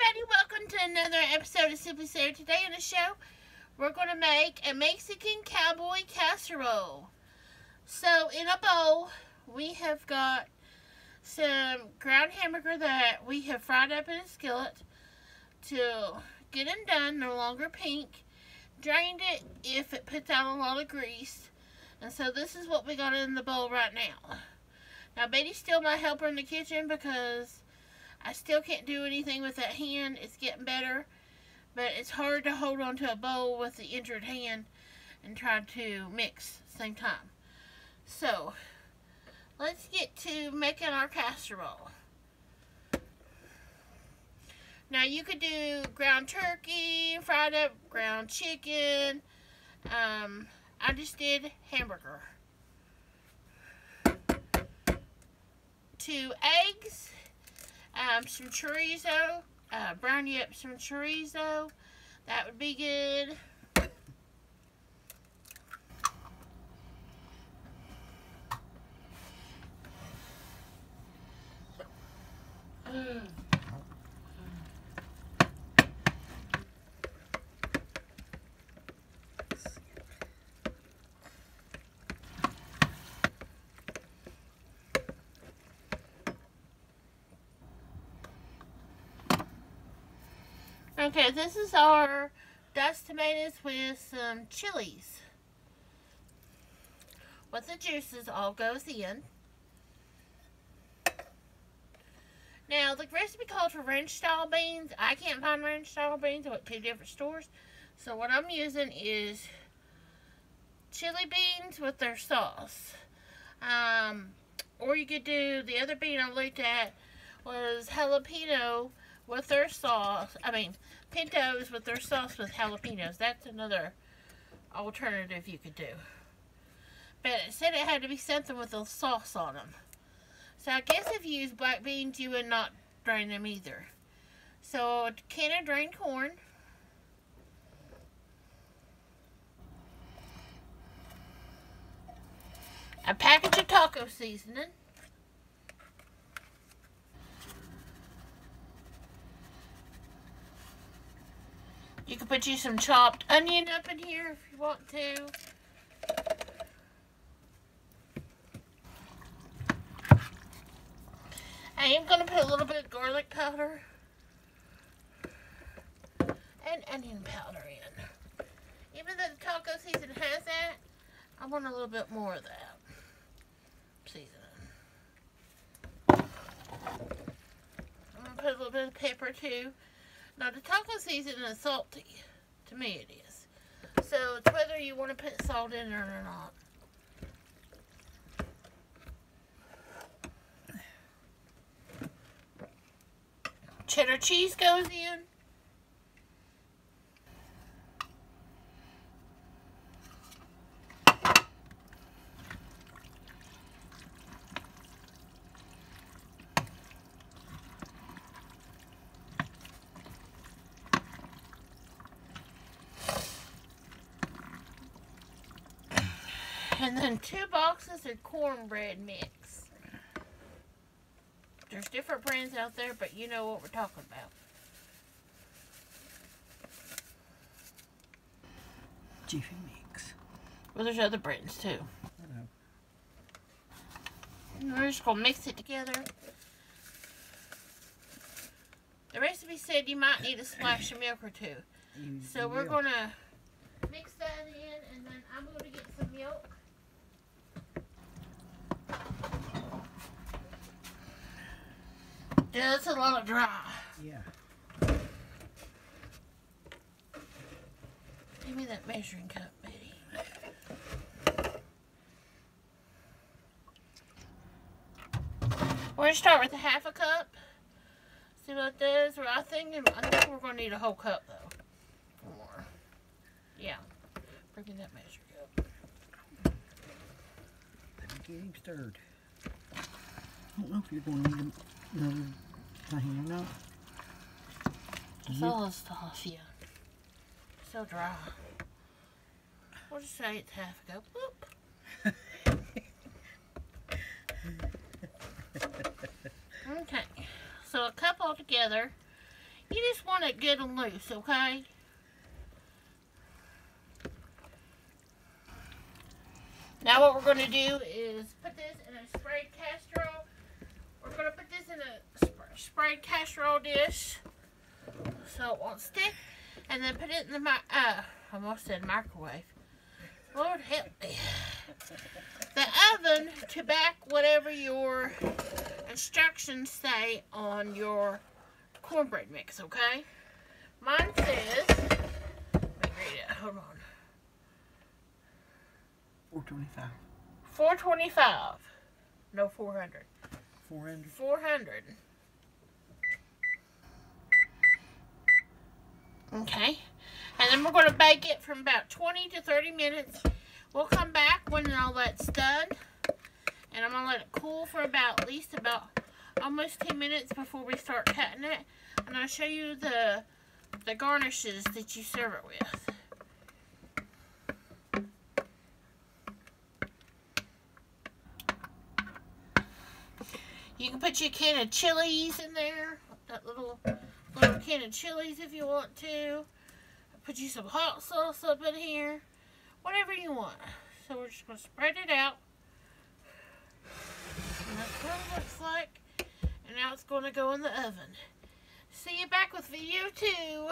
everybody, welcome to another episode of Simply Sara. Today on the show, we're going to make a Mexican cowboy casserole. So, in a bowl, we have got some ground hamburger that we have fried up in a skillet to get them done, no longer pink. Drained it if it puts out a lot of grease. And so this is what we got in the bowl right now. Now, Betty's still my helper in the kitchen because I still can't do anything with that hand. It's getting better. But it's hard to hold on to a bowl with the injured hand and try to mix at the same time. So, let's get to making our casserole. Now, you could do ground turkey, fried up ground chicken. Um, I just did hamburger. Two eggs um, some chorizo, uh, brown you up some chorizo. That would be good. Okay, this is our diced tomatoes with some chilies. With the juices all goes in. Now, the recipe called for ranch style beans. I can't find ranch style beans. To two different stores. So what I'm using is chili beans with their sauce. Um, or you could do, the other bean I looked at was jalapeno with their sauce. I mean, pintos with their sauce with jalapenos. That's another alternative you could do. But it said it had to be something with a sauce on them. So I guess if you use black beans, you would not drain them either. So a can of drained corn. A package of taco seasoning. You can put you some chopped onion up in here if you want to. I am going to put a little bit of garlic powder and onion powder in. Even though the taco season has that, I want a little bit more of that seasoning. I'm going to put a little bit of pepper too. Now the taco seasoning is salty. To me it is. So it's whether you want to put salt in it or not. Cheddar cheese goes in. And then two boxes of cornbread mix. There's different brands out there, but you know what we're talking about. Jiffy Mix. Well, there's other brands too. We're just going to mix it together. The recipe said you might need a splash of milk or two. So we're going to mix that in, and then I'm going to get some milk. Yeah, it's a lot of dry. Yeah. Give me that measuring cup, Betty. We're gonna start with a half a cup. See what it does. Well, I think I think we're gonna need a whole cup though. More. Yeah. Bring me that measuring cup. Let me get him stirred. I don't know if you're going to need another thing or not. It's all yeah. So dry. We'll just say it's half a cup. Whoop. Okay. So a cup altogether. You You just want it good and loose, okay? Now what we're going to do is put this in a sprayed casserole. We're going to put this in a sp- sprayed casserole dish so it won't stick. And then put it in the mi- uh, I almost said microwave. Lord help me. The oven to back whatever your instructions say on your cornbread mix, okay? Mine says, let me read it, hold on. 425. 425. No, 400. 400. 400. Okay. And then we're going to bake it from about 20 to 30 minutes. We'll come back when all that's done. And I'm going to let it cool for about at least about almost 10 minutes before we start cutting it. And I'll show you the the garnishes that you serve it with. You can put your can of chilies in there. That little little can of chilies if you want to. Put you some hot sauce up in here. Whatever you want. So we're just going to spread it out. And that's what it looks like. And now it's going to go in the oven. See you back with video two.